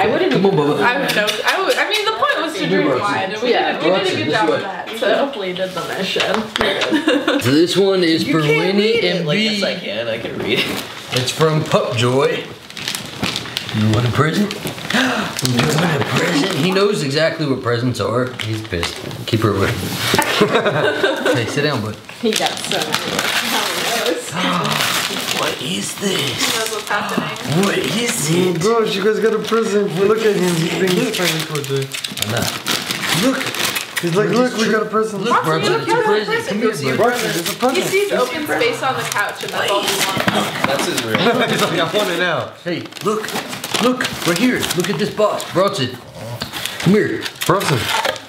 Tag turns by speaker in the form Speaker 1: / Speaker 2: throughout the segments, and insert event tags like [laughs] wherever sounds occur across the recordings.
Speaker 1: Yeah.
Speaker 2: I wouldn't.
Speaker 3: Come on, Bubba.
Speaker 1: I would know. I would. I mean, the point was to drink
Speaker 3: Roxy.
Speaker 1: wine, and we
Speaker 2: Yeah,
Speaker 1: did. A, we did a good job of that. So hopefully, you did the mission.
Speaker 3: So this one is for Winnie and
Speaker 4: Like,
Speaker 3: B.
Speaker 4: yes, I can. I can read it.
Speaker 3: It's from Pupjoy. You want a present? [gasps] You want a present? He knows exactly what presents are. He's pissed. Keep her away. [laughs] hey, sit down, bud.
Speaker 1: He got so many. How he knows. [gasps] [laughs]
Speaker 3: What is
Speaker 1: He
Speaker 3: this?
Speaker 1: knows what's happening.
Speaker 3: What is
Speaker 5: Oh
Speaker 3: it?
Speaker 5: gosh, you guys got a present. Look at him. He's being excited towards it.
Speaker 3: Nah. Look,
Speaker 5: He's like, look, we got a present.
Speaker 3: look, Bronson,
Speaker 1: look,
Speaker 3: it's a
Speaker 1: look,
Speaker 3: present.
Speaker 1: look,
Speaker 3: Come
Speaker 1: look,
Speaker 3: here,
Speaker 1: look,
Speaker 3: bud.
Speaker 5: Bronson, it's a
Speaker 1: He sees open space on the couch, and that's all he wants.
Speaker 4: That's his real. [laughs]
Speaker 5: He's like, I want it now.
Speaker 3: Hey, look, look, right here. Look at this box. Bronson, come here.
Speaker 5: Bronson,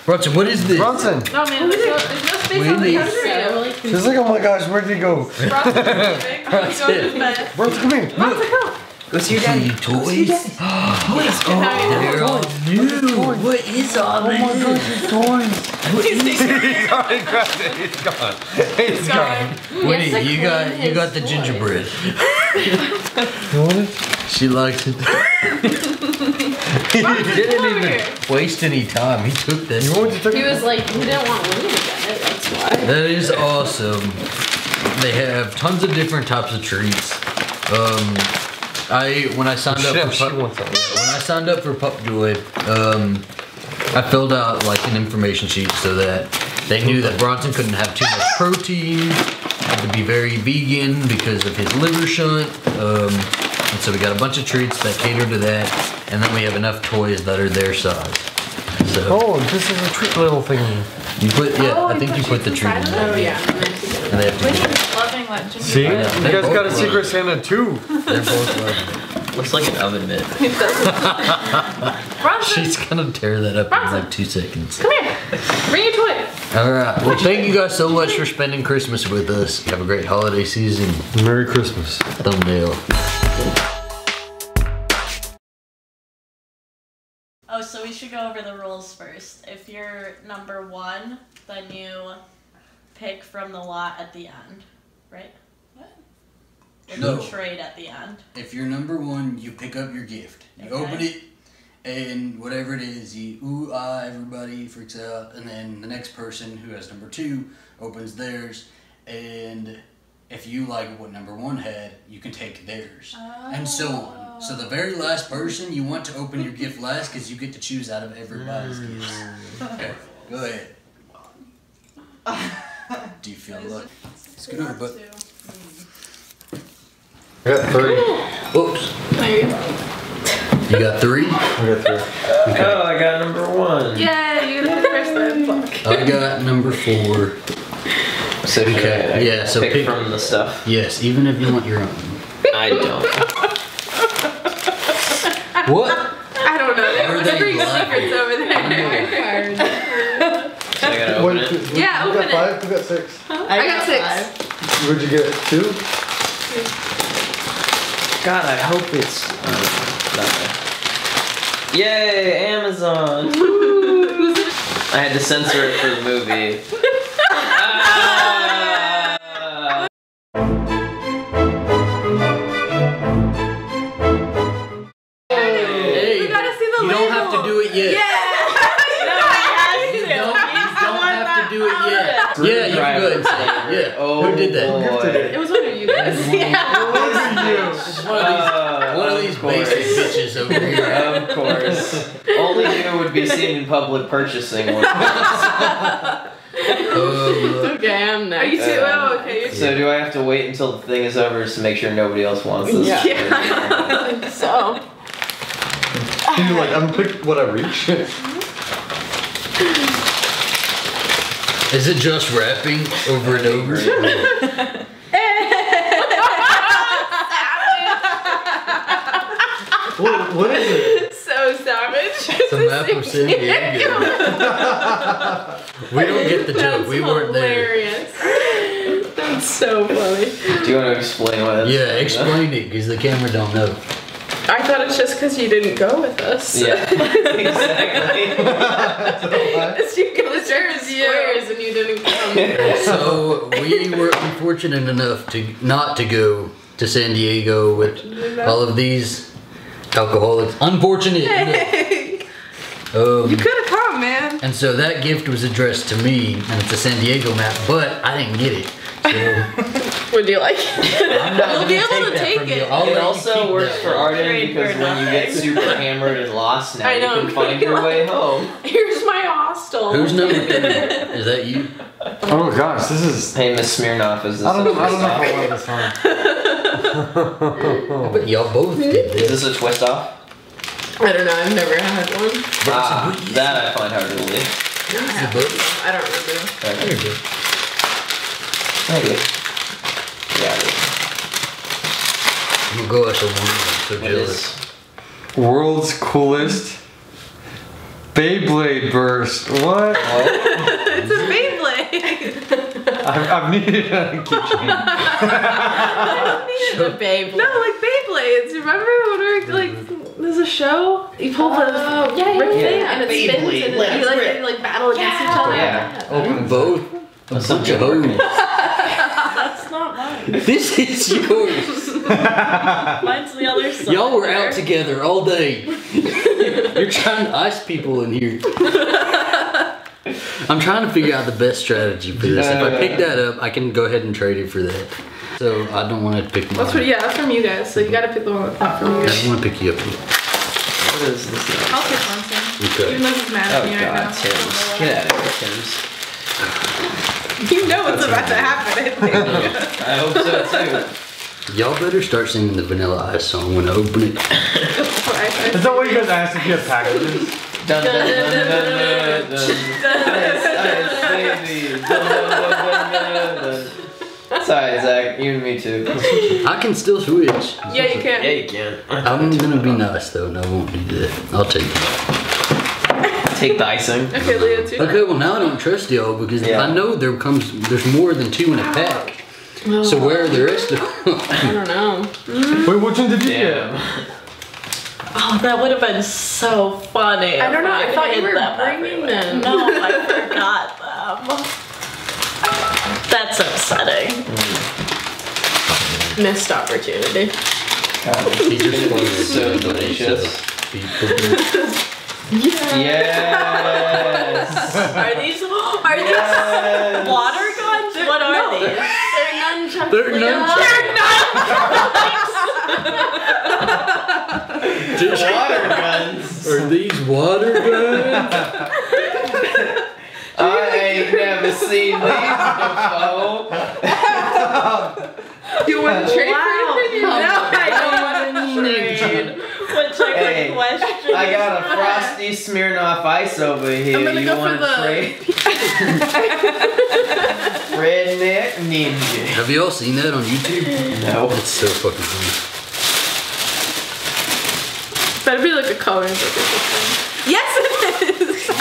Speaker 3: Bronson, what is this?
Speaker 5: Bronson.
Speaker 1: No man, there's no, there's no space on the
Speaker 3: Winnie.
Speaker 1: couch for you.
Speaker 2: like,
Speaker 5: She's like, oh my gosh, where'd he go?
Speaker 1: Bronson, leaving. He's going to bed.
Speaker 5: Bronson, come here.
Speaker 1: Bronson, come.
Speaker 4: Go see your daddy.
Speaker 3: toys?
Speaker 1: And now he.
Speaker 3: They're all new. What is all
Speaker 5: Oh my gosh, his toys.
Speaker 1: He's taking
Speaker 5: He's already grabbed it. He's gone. He's
Speaker 1: gone.
Speaker 5: gone.
Speaker 3: Winnie,
Speaker 2: to
Speaker 3: you got you got the
Speaker 2: toy.
Speaker 3: gingerbread. [laughs]
Speaker 5: You want it?
Speaker 3: She likes it. [laughs] he didn't even waste any time. He took this.
Speaker 5: You want to take
Speaker 2: he was like, he didn't want Winnie to get it. That's why.
Speaker 3: That is awesome. They have tons of different types of treats. Um, I when I signed up for Pup, when I signed up for Pupjoy, um, I filled out like an information sheet so that they knew that Bronson couldn't have too much protein, had to be very vegan because of his liver shunt. Um, and so we got a bunch of treats that cater to that, and then we have enough toys that are their size. So
Speaker 5: Oh, this is a treat little thing.
Speaker 3: You put yeah,
Speaker 1: Oh,
Speaker 3: I
Speaker 1: he
Speaker 3: think you put the treat in there.
Speaker 1: of?
Speaker 2: Oh yeah.
Speaker 3: And they have to
Speaker 1: Winnie's loving that gingerbread.
Speaker 5: See?
Speaker 3: I
Speaker 5: You guys got a
Speaker 3: love
Speaker 5: secret. Santa too.
Speaker 3: They're both loving
Speaker 4: Looks like an oven mitt. [laughs]
Speaker 1: Bronson,
Speaker 3: She's gonna tear that up in like two seconds.
Speaker 1: come here. Bring your toy.
Speaker 3: Alright, well thank you guys so much for spending Christmas with us. Have a great holiday season.
Speaker 5: Merry Christmas.
Speaker 3: Thumbnail.
Speaker 6: Should go over the rules first. If you're number one, then you pick from the lot at the end, right? What? Or
Speaker 3: No.
Speaker 6: you trade at the end?
Speaker 3: If you're number one, you pick up your gift. You
Speaker 6: Okay.
Speaker 3: open it, and whatever it is, you ooh ah, everybody freaks out, and then the next person who has number two opens theirs, and if you like what number one had, you can take theirs, and so on. So the very last person, you want to open your gift last because you get to choose out of everybody's mm. gifts. Okay, go ahead. Do you feel lucky? Scoot over, but
Speaker 5: I got three.
Speaker 3: whoops. You got three.
Speaker 5: I got three.
Speaker 4: Oh, I got number one.
Speaker 1: Yeah, you gotta pick first then. Fuck.
Speaker 3: I got number four.
Speaker 4: So should
Speaker 3: Okay,
Speaker 4: I, I
Speaker 3: yeah, so
Speaker 4: pick,
Speaker 3: pick-
Speaker 4: from the stuff.
Speaker 3: Yes, even if you want your own.
Speaker 4: I don't.
Speaker 3: What?
Speaker 1: I don't know. They
Speaker 3: Are
Speaker 1: were
Speaker 3: they
Speaker 1: big
Speaker 3: laughing?
Speaker 1: secrets over there.
Speaker 4: So I gotta open it.
Speaker 1: Yeah,
Speaker 5: you
Speaker 1: open
Speaker 5: got
Speaker 1: it.
Speaker 5: five? Who got six?
Speaker 1: I got six.
Speaker 5: Where'd you get? Two?
Speaker 4: God, I hope it's. Uh, nothing. Yay, Amazon! I had to censor it for the movie. [laughs] Ah!
Speaker 1: Yeah.
Speaker 4: Oh,
Speaker 3: Who did that?
Speaker 4: boy.
Speaker 1: It was one of you guys. [laughs] [laughs]
Speaker 3: It's one of these,
Speaker 4: Uh,
Speaker 3: one of
Speaker 4: of
Speaker 3: these
Speaker 4: course.
Speaker 3: basic bitches over here. [laughs]
Speaker 4: Of course. Only you would be seen in public purchasing one.
Speaker 3: Um,
Speaker 2: Okay, I'm
Speaker 1: Are you
Speaker 2: next.
Speaker 1: too? Oh, okay. You're
Speaker 4: So do I have to wait until the thing is over just to make sure nobody else wants this?
Speaker 2: Yeah.
Speaker 1: Yeah.
Speaker 2: So,
Speaker 5: You're like, I'm pick what I reach.
Speaker 3: Is it just rapping over and over?
Speaker 5: what, what is it?
Speaker 1: so savage.
Speaker 3: The map of San Diego. we don't get the joke.
Speaker 1: That's
Speaker 3: We weren't there.
Speaker 1: hilarious. That's so funny.
Speaker 4: Do you want to explain what that's
Speaker 3: Yeah, explain it because the camera don't know.
Speaker 1: I thought it's just because you didn't go with us.
Speaker 4: Yeah, [laughs] exactly. [laughs]
Speaker 1: It's you go to squares and you didn't come. [laughs]
Speaker 3: So we were unfortunate enough to not to go to San Diego with all of these alcoholics. Unfortunate.
Speaker 1: Hey,
Speaker 3: Um,
Speaker 1: you could have come, man.
Speaker 3: and so that gift was addressed to me, and it's a San Diego map, but I didn't get it. So [laughs]
Speaker 1: Would you like it?
Speaker 3: I'm not
Speaker 1: We'll be able to take it.
Speaker 3: I'll
Speaker 4: It also works for. Arden because when you get super [laughs] hammered and lost now,
Speaker 1: I know,
Speaker 4: you can find your way [laughs] home.
Speaker 1: Here's my hostel.
Speaker 3: Who's number three? Is that you?
Speaker 5: Oh gosh, this is.
Speaker 4: Hey, Miss Smirnoff, is this
Speaker 5: I don't know.
Speaker 4: a
Speaker 5: I don't
Speaker 4: twist
Speaker 5: know
Speaker 4: off?
Speaker 5: if I love this song.
Speaker 3: But y'all both did this.
Speaker 4: Is
Speaker 3: this.
Speaker 4: this a twist off?
Speaker 1: I don't know. I've never had one.
Speaker 4: Ah, that I find hard to believe.
Speaker 1: I don't remember.
Speaker 4: Okay. Maybe. Yeah, it is.
Speaker 3: Oh gosh, I'm so jealous.
Speaker 5: World's coolest Beyblade burst. What?
Speaker 4: What? [laughs]
Speaker 1: It's a Beyblade.
Speaker 5: I've, I've needed a kitchen.
Speaker 1: the Beyblade. No, like Beyblades. Remember when we were like, there's a show? You pull the
Speaker 2: Oh, yeah, yeah,
Speaker 1: rip
Speaker 2: yeah.
Speaker 1: thing and it spins
Speaker 4: Beyblade,
Speaker 1: and you like, you, like battle against each other.
Speaker 4: Yeah.
Speaker 5: Open
Speaker 3: Both. A
Speaker 4: That's
Speaker 3: bunch of
Speaker 4: something
Speaker 3: hoes.
Speaker 6: That's not mine.
Speaker 3: This is yours. [laughs]
Speaker 6: Mine's the other side.
Speaker 3: Y'all were out together all day. You're trying to ice people in here. I'm trying to figure out the best strategy for this. If I pick that up, I can go ahead and trade it for that. So I don't want to pick mine.
Speaker 1: That's what, yeah, that's from you guys. So you gotta pick the one that's not from you
Speaker 3: I
Speaker 1: guys.
Speaker 3: don't want to pick you up.
Speaker 4: What is this now?
Speaker 1: I'll pick one, Tim.
Speaker 3: Okay.
Speaker 1: Even though he's mad at
Speaker 4: Oh
Speaker 1: me right
Speaker 4: god,
Speaker 1: now.
Speaker 4: Tim's. Get out of here, Tim's. [laughs]
Speaker 1: You know what's about to happen, I think. [laughs]
Speaker 4: I hope so too.
Speaker 3: Y'all better start singing the Vanilla Ice song when I open it. [laughs]
Speaker 5: Is that what you guys asked if you had packages?
Speaker 4: Dun. Dun, dun, dun, dun, dun, dun. Sorry, Zach. You and me too.
Speaker 3: I can still switch.
Speaker 1: Yeah, you can.
Speaker 4: Yeah, you can.
Speaker 3: I'm gonna be nice though, and I won't do that. I'll take it.
Speaker 4: Take the icing. [laughs]
Speaker 1: Okay, Leo, too.
Speaker 3: Okay, well now I don't trust y'all because
Speaker 4: Yeah.
Speaker 3: I know there comes there's more than two in a pack. So where are the rest of them?
Speaker 1: I don't know. [laughs]
Speaker 5: Wait, which one did you
Speaker 4: Damn.
Speaker 5: get?
Speaker 6: Oh, that would have been so funny.
Speaker 1: I don't know, I thought you were
Speaker 6: them
Speaker 1: bringing them.
Speaker 6: No, I forgot them. That's upsetting.
Speaker 1: Missed opportunity.
Speaker 3: He just wanted
Speaker 4: So delicious. [laughs]
Speaker 3: so people-
Speaker 4: Yes.
Speaker 6: Are [laughs] these are these
Speaker 4: Yes.
Speaker 6: water guns? What are
Speaker 1: no.
Speaker 6: these?
Speaker 1: They're nunchucks.
Speaker 3: They're
Speaker 1: Leo. [laughs]
Speaker 4: Water guns.
Speaker 3: Are these water guns?
Speaker 4: I ain't never seen these before. [laughs]
Speaker 1: You want to trade
Speaker 6: Wow.
Speaker 1: for anything? No, I don't want to trade.
Speaker 6: What type
Speaker 4: Hey,
Speaker 6: question?
Speaker 4: I got a
Speaker 6: that?
Speaker 4: frosty Smirnoff Ice over here.
Speaker 1: I'm gonna
Speaker 4: you
Speaker 1: go for
Speaker 4: want to
Speaker 1: the-
Speaker 4: trade? [laughs] Redneck Ninja.
Speaker 3: Have you all seen that on YouTube?
Speaker 4: No.
Speaker 3: It's so fucking funny.
Speaker 1: Better be like a coloring book or something. Yes, it is. [laughs]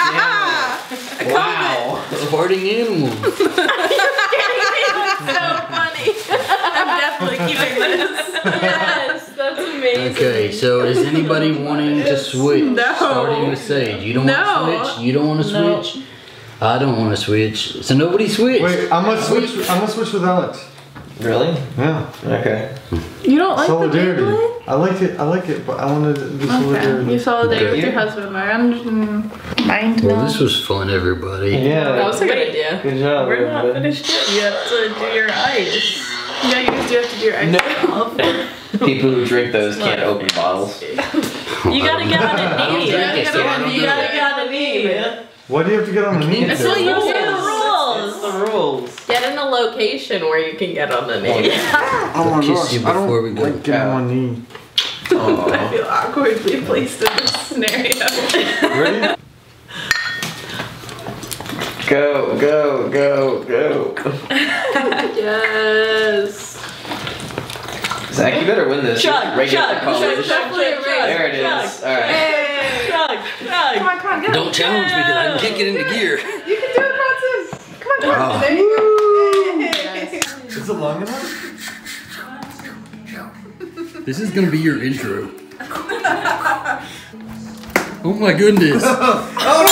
Speaker 4: Wow.
Speaker 3: Farting animals. [laughs]
Speaker 1: so funny. I'm definitely keeping this. yes, that's amazing.
Speaker 3: Okay, so is anybody [laughs] wanting to switch?
Speaker 1: No.
Speaker 3: Starting with Sage. You don't
Speaker 1: No.
Speaker 3: want to switch? You don't want to
Speaker 6: No.
Speaker 3: switch? I don't want to switch. So nobody switched.
Speaker 5: Wait, I'm gonna switch. I'm gonna switch with Alex.
Speaker 4: Really?
Speaker 5: Yeah.
Speaker 4: Okay.
Speaker 1: You don't like
Speaker 5: solidarity.
Speaker 1: the Beyblade?
Speaker 5: I like it. I like it, but I wanted to do
Speaker 1: Okay,
Speaker 5: solidarity.
Speaker 1: you solidarity with your husband, right? I'm just mm, mind
Speaker 3: Well, this was fun, everybody.
Speaker 4: Yeah.
Speaker 1: That was a good idea.
Speaker 4: Good job.
Speaker 6: We're not finished yet. You have to do your ice.
Speaker 1: Yeah, you guys do have to do your ice.
Speaker 4: No. [laughs] People who drink those can't open bottles. [laughs]
Speaker 6: You [laughs] gotta get on a
Speaker 3: don't
Speaker 6: knee.
Speaker 3: drink
Speaker 1: it, so I don't
Speaker 6: You gotta get on a knee. man.
Speaker 5: Why do you have to get on the knee?
Speaker 1: That's
Speaker 5: to?
Speaker 1: what you
Speaker 6: Those
Speaker 1: do.
Speaker 6: are the rules.
Speaker 4: It's the rules.
Speaker 1: Get in a location where you can get on the name.
Speaker 5: Oh my
Speaker 3: Kiss
Speaker 5: gosh!
Speaker 3: you
Speaker 5: I don't
Speaker 3: before we go.
Speaker 5: like getting on my knee.
Speaker 1: I
Speaker 4: Aw.
Speaker 1: feel awkwardly placed in this scenario.
Speaker 5: Ready?
Speaker 4: Go, go, go, go.
Speaker 1: yes.
Speaker 4: Zach, you better win this.
Speaker 6: Chug,
Speaker 4: Regular
Speaker 6: chug,
Speaker 4: college.
Speaker 6: chug, chug, chug,
Speaker 4: There it
Speaker 6: chug,
Speaker 4: is. All right.
Speaker 1: Hey.
Speaker 6: Chug, chug.
Speaker 1: Come on, come on, get
Speaker 3: Don't
Speaker 1: it.
Speaker 3: challenge me because I can kick it into gear.
Speaker 1: You can do it, Francis. Come on, come on.
Speaker 3: Oh.
Speaker 1: There you go. Hey.
Speaker 5: Is it long enough?
Speaker 3: This is gonna be your intro. [laughs] Oh my goodness. [laughs]
Speaker 5: Oh!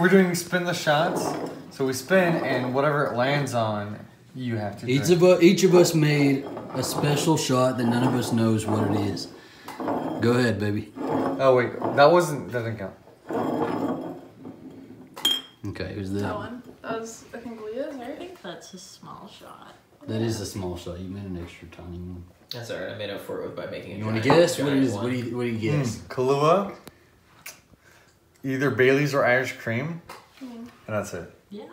Speaker 5: We're doing spin the shots. So we spin, and whatever it lands on, you have to.
Speaker 3: Each
Speaker 5: drink.
Speaker 3: of us, each of us made a special shot that none of us knows what it is. Go ahead, baby.
Speaker 5: Oh wait, that wasn't. That didn't count.
Speaker 3: Okay, it was
Speaker 1: That
Speaker 3: that.
Speaker 1: one. That was, I think, Leah's,
Speaker 6: I
Speaker 1: right?
Speaker 6: think that's a small shot.
Speaker 3: That is a small shot. You made an extra tiny one.
Speaker 4: That's alright. I made up for it by making. a
Speaker 3: You want to guess What is?
Speaker 4: it one.
Speaker 3: What do you What do you guess?
Speaker 5: Mm, Kahlua. Either Bailey's or Irish cream, mm. and that's it.
Speaker 6: Yeah.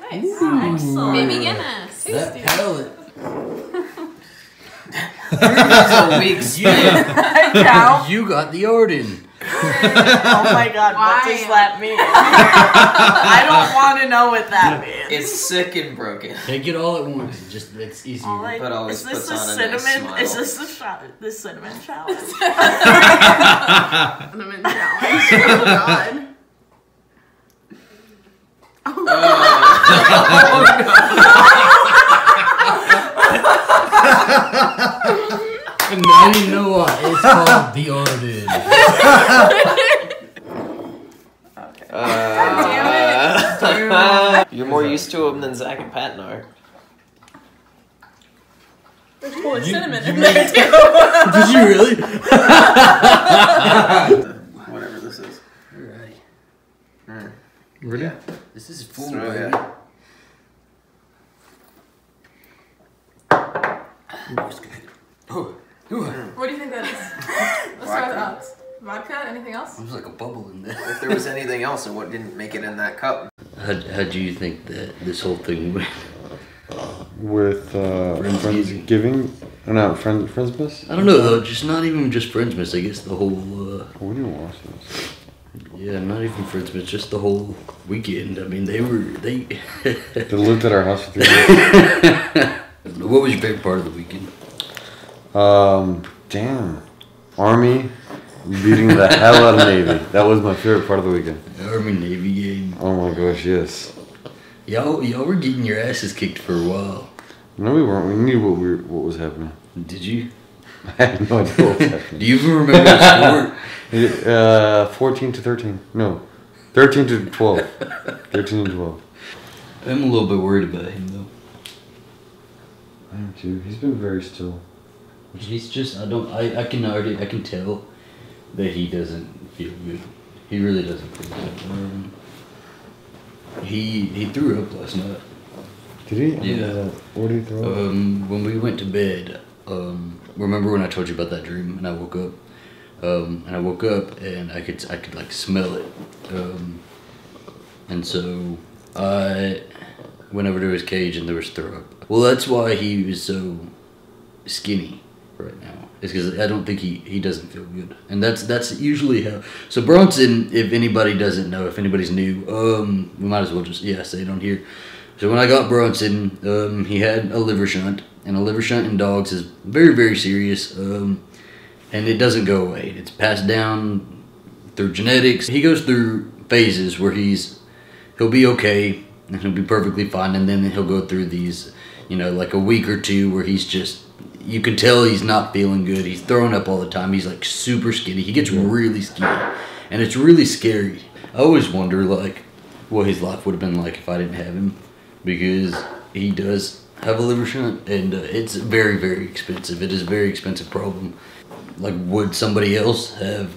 Speaker 1: Nice.
Speaker 6: Excellent.
Speaker 2: Baby Guinness.
Speaker 3: That
Speaker 1: Tasty.
Speaker 3: palate.
Speaker 4: That's a weak spin. [laughs]
Speaker 3: You got the Arden. [laughs]
Speaker 6: Oh my god, what
Speaker 2: Why?
Speaker 6: does that mean? [laughs] [laughs] I don't want to know what that means.
Speaker 4: It's sick and broken.
Speaker 3: Take it all at once. It Just it's easier.
Speaker 6: All I-
Speaker 4: But always
Speaker 6: is this
Speaker 4: puts
Speaker 6: the
Speaker 4: on a nice
Speaker 6: cinnamon? is this the shot? The cinnamon challenge?
Speaker 1: Cinnamon challenge. Oh, my God. Oh.
Speaker 3: Oh, And now you know why. It's called the Arden. [laughs] [laughs]
Speaker 4: Uh, [laughs] You're more used to them than Zach and Patton are.
Speaker 1: There's totally cinnamon
Speaker 5: you
Speaker 1: in there, too.
Speaker 3: Did you really?
Speaker 4: Whatever this is.
Speaker 3: Alright.
Speaker 5: Ready?
Speaker 3: This is full,
Speaker 4: Throw
Speaker 3: baby.
Speaker 4: it.
Speaker 3: Oh, ooh.
Speaker 1: What do you think that is? [laughs] Let's start with Alex. Vodka? Anything else?
Speaker 3: There's like a bubble in there.
Speaker 4: If there was anything else, it what didn't make it in that cup.
Speaker 3: How, how do you think that this whole thing went?
Speaker 5: With uh,
Speaker 3: Friendsgiving.
Speaker 5: Friendsgiving? Oh, no, friend, Friendsmas?
Speaker 3: I don't know though, just not even just Friendsmas. I guess the whole, uh,
Speaker 5: We didn't watch this.
Speaker 3: yeah, not even Friendsmas, just the whole weekend. I mean, they were they.
Speaker 5: They lived at our house for three [laughs] days.
Speaker 3: what was your favorite part of the weekend?
Speaker 5: Um, damn. Army beating the hell out of [laughs] Navy. That was my favorite part of the weekend.
Speaker 3: Army Navy game.
Speaker 5: Oh my gosh, yes.
Speaker 3: Y'all, y'all were getting your asses kicked for a while.
Speaker 5: No, we weren't. We knew what we were, what was happening.
Speaker 3: Did you? [laughs]
Speaker 5: I had no idea what was
Speaker 3: Do you even remember the score? [laughs]
Speaker 5: Uh, 14 to 13. No. 13 to 12. 13 to 12.
Speaker 3: I'm a little bit worried about him though.
Speaker 5: I am too. He's been very still.
Speaker 3: He's just I don't I, I can already I can tell that he doesn't feel good. He really doesn't feel good. Um, he he threw up last night.
Speaker 5: Did he?
Speaker 3: Yeah.
Speaker 5: remember. What did he throw? up?
Speaker 3: Um, when we went to bed, um, remember when I told you about that dream and I woke up, um, and I woke up and I could I could like smell it, um, and so I went over to his cage and there was throw up. Well, that's why he was so skinny right now. Is because I don't think he, he doesn't feel good, and that's that's usually how. So Bronson, if anybody doesn't know, if anybody's new, um, we might as well just yeah say it on here. So when I got Bronson, um, he had a liver shunt, and a liver shunt in dogs is very very serious, um, and it doesn't go away. It's passed down through genetics. He goes through phases where he's he'll be okay and he'll be perfectly fine, and then he'll go through these, you know, like a week or two where he's just you can tell he's not feeling good. He's throwing up all the time. He's like super skinny. He gets really skinny, and it's really scary. I always wonder like what his life would have been like if I didn't have him, because he does have a liver shunt, and uh, it's very very expensive. It is a very expensive problem. Like, would somebody else have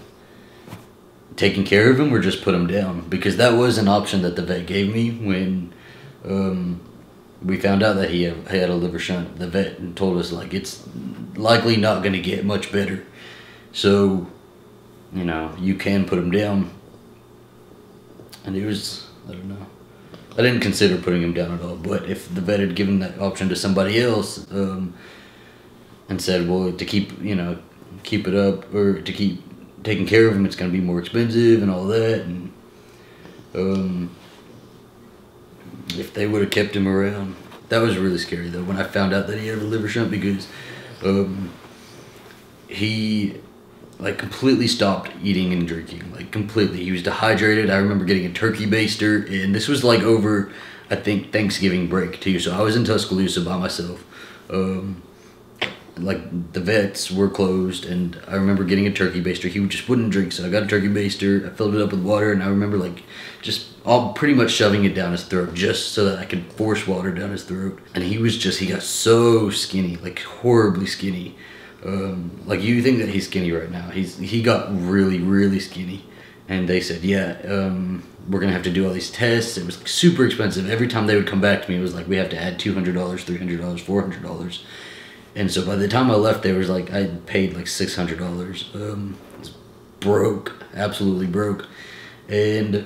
Speaker 3: taken care of him or just put him down? Because that was an option that the vet gave me when um, we found out that he had, a liver shunt. The vet and told us like it's likely not going to get much better, so you know you can put him down. And it was I don't know. I didn't consider putting him down at all. But if the vet had given that option to somebody else um, and said, well, to keep you know keep it up or to keep taking care of him, it's going to be more expensive and all that, and um, if they would have kept him around. That was really scary though when I found out that he had a liver shunt because um, he like completely stopped eating and drinking like completely. He was dehydrated. I remember getting a turkey baster and this was like over i think thanksgiving break too. So i was in tuscaloosa by myself. Um, like the vets were closed, and I remember getting a turkey baster. He just wouldn't drink, so I got a turkey baster. I filled it up with water, and I remember like just all pretty much shoving it down his throat just so that I could force water down his throat. And he was just he got so skinny, like horribly skinny. Um, like you think that he's skinny right now. He's he got really really skinny, and they said yeah. Um, we're gonna have to do all these tests. It was super expensive. Every time they would come back to me, it was like we have to add two hundred dollars, three hundred dollars, four hundred dollars. And so by the time I left, there was like I paid like six hundred dollars. Um, broke, absolutely broke, and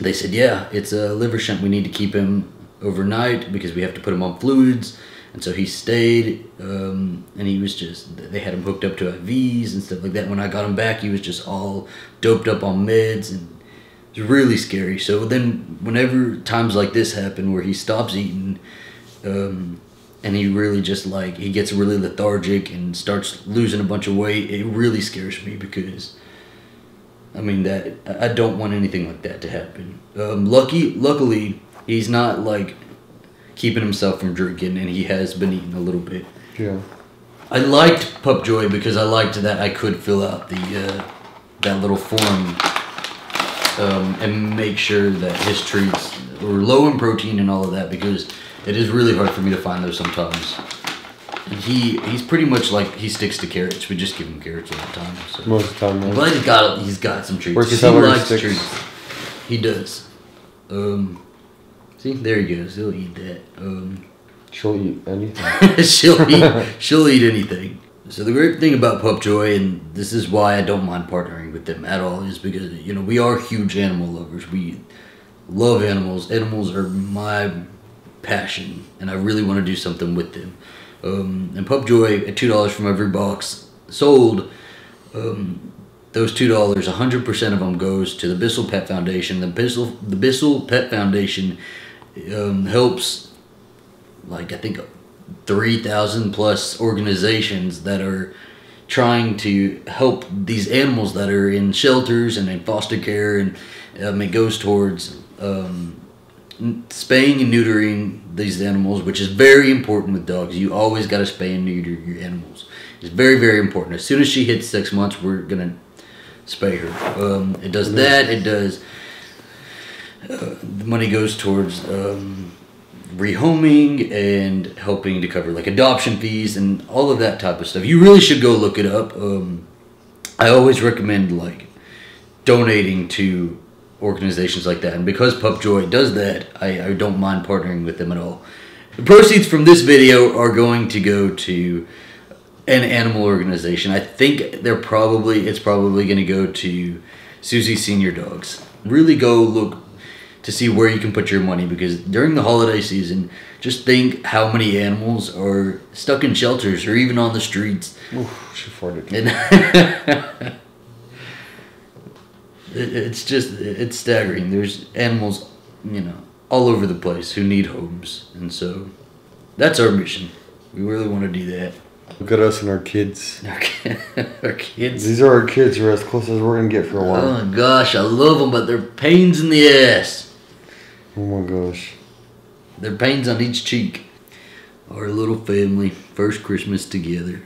Speaker 3: they said, yeah, it's a liver shunt. We need to keep him overnight because we have to put him on fluids. And so he stayed, um, and he was just, they had him hooked up to IVs and stuff like that. When I got him back, he was just all doped up on meds, and it was really scary. So then, whenever times like this happen where he stops eating, um, and he really just like, he gets really lethargic and starts losing a bunch of weight, it really scares me because I mean that I don't want anything like that to happen. Um, lucky, luckily, he's not like keeping himself from drinking, and he has been eating a little bit.
Speaker 5: Yeah.
Speaker 3: I liked Pup Joy because I liked that I could fill out the uh, that little form um, and make sure that his treats were low in protein and all of that because it is really hard for me to find those sometimes. And he he's pretty much like he sticks to carrots. We just give him carrots all the time. So.
Speaker 5: Most of the time.
Speaker 3: But he's got he's got some treats. He likes treats. He does. Um, see, there he goes. He'll eat that. Um,
Speaker 5: She'll eat anything. [laughs]
Speaker 3: she'll eat. [laughs] She'll eat anything. So the great thing about Pup Joy, and this is why I don't mind partnering with them at all, is because you know we are huge animal lovers. We love animals. Animals are my passion, and I really want to do something with them. Um, and Pup Joy at two dollars from every box sold. Um, those two dollars, hundred percent of them goes to the Bissell Pet Foundation. The Bissell the Bissell Pet Foundation um, helps, like I think, three thousand plus organizations that are trying to help these animals that are in shelters and in foster care, and um, it goes towards um, spaying and neutering these animals, which is very important with dogs. You always got to spay and neuter your animals. It's very, very important. As soon as she hits six months, we're gonna spay her. Um, it does that. It does. Uh, the money goes towards um, rehoming and helping to cover like adoption fees and all of that type of stuff. You really should go look it up. Um, I always recommend like donating to organizations like that, and because Pup Joy does that, I, I don't mind partnering with them at all. The proceeds from this video are going to go to an animal organization. I think they're probably it's probably going to go to Susie Senior Dogs. Really go look to see where you can put your money because during the holiday season, just think how many animals are stuck in shelters or even on the streets.
Speaker 5: Oof, she farted. [laughs]
Speaker 3: It, it's just it's staggering. There's animals, you know, all over the place who need homes, and so that's our mission. We really want to do that.
Speaker 5: Look at us and our kids.
Speaker 3: Our, [laughs] our kids.
Speaker 5: These are our kids. We're as close as we're gonna get for a while.
Speaker 3: Oh my gosh, I love them, but they're pains in the ass.
Speaker 5: Oh my gosh.
Speaker 3: They're pains on each cheek. Our little family, first Christmas together.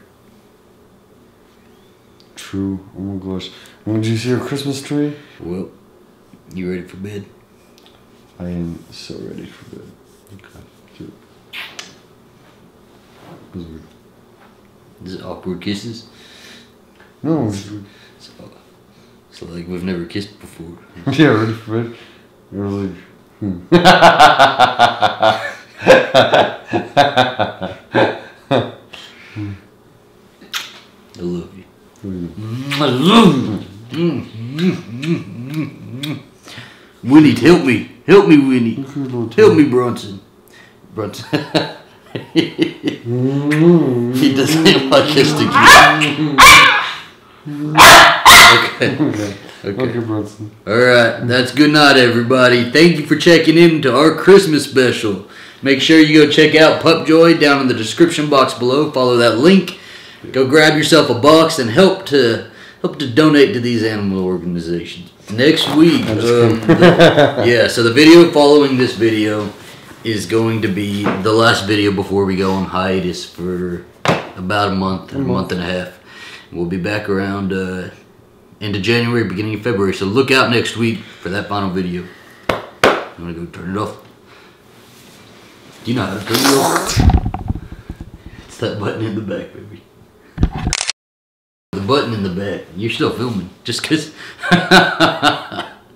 Speaker 5: True. Oh my gosh. When did you see our Christmas tree?
Speaker 3: Well, you ready for bed?
Speaker 5: I am so ready for bed. Okay. Cute. That was weird.
Speaker 3: This is awkward kisses.
Speaker 5: No. it's-
Speaker 3: So, so like we've never kissed before. [laughs]
Speaker 5: yeah, ready for bed. You're like, hmm.
Speaker 3: I love you. I love you. Mm, mm, mm, mm, mm. Winnie, help me. Help me, Winnie.
Speaker 5: Look at your little
Speaker 3: Help me, Bronson. Bronson. [laughs] he doesn't like us to okay.
Speaker 5: Okay.
Speaker 3: Okay.
Speaker 5: Okay, Bronson.
Speaker 3: Alright, that's good night, everybody. Thank you for checking in to our Christmas special. Make sure you go check out Pupjoy down in the description box below. Follow that link. Go grab yourself a box and help to help to donate to these animal organizations. Next week, um, the- [laughs] yeah. So the video following this video is going to be the last video before we go on hiatus for about a month, a month and a half. We'll be back around uh, end of January, beginning of February. So look out next week for that final video. You wanna go turn it off? Do you know how to turn it off? It's that button in the back, baby. The button in the back. You're still filming, just cause. [laughs]